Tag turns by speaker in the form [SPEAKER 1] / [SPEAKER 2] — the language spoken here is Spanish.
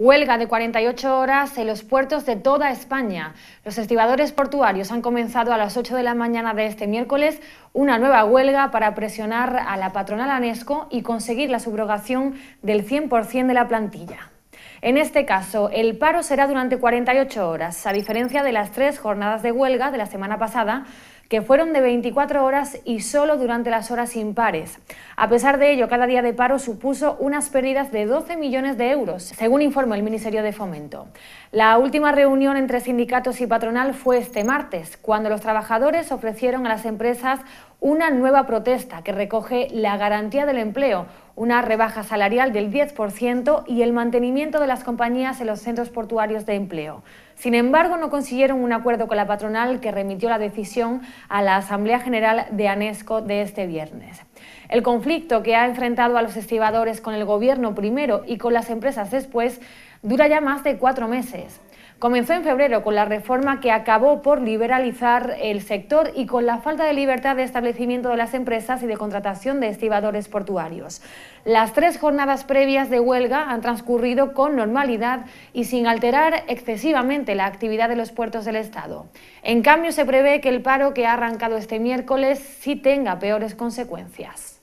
[SPEAKER 1] Huelga de 48 horas en los puertos de toda España. Los estibadores portuarios han comenzado a las 8 de la mañana de este miércoles una nueva huelga para presionar a la patronal ANESCO y conseguir la subrogación del 100% de la plantilla. En este caso, el paro será durante 48 horas, a diferencia de las tres jornadas de huelga de la semana pasada, que fueron de 24 horas y solo durante las horas impares. A pesar de ello, cada día de paro supuso unas pérdidas de 12 millones de euros, según informó el Ministerio de Fomento. La última reunión entre sindicatos y patronal fue este martes, cuando los trabajadores ofrecieron a las empresas una nueva protesta que recoge la garantía del empleo, una rebaja salarial del 10% y el mantenimiento de las compañías en los centros portuarios de empleo. Sin embargo, no consiguieron un acuerdo con la patronal que remitió la decisión a la Asamblea General de ANESCO de este viernes. El conflicto que ha enfrentado a los estibadores con el Gobierno primero y con las empresas después dura ya más de cuatro meses. Comenzó en febrero con la reforma que acabó por liberalizar el sector y con la falta de libertad de establecimiento de las empresas y de contratación de estibadores portuarios. Las tres jornadas previas de huelga han transcurrido con normalidad y sin alterar excesivamente la actividad de los puertos del Estado. En cambio, se prevé que el paro que ha arrancado este miércoles sí tenga peores consecuencias.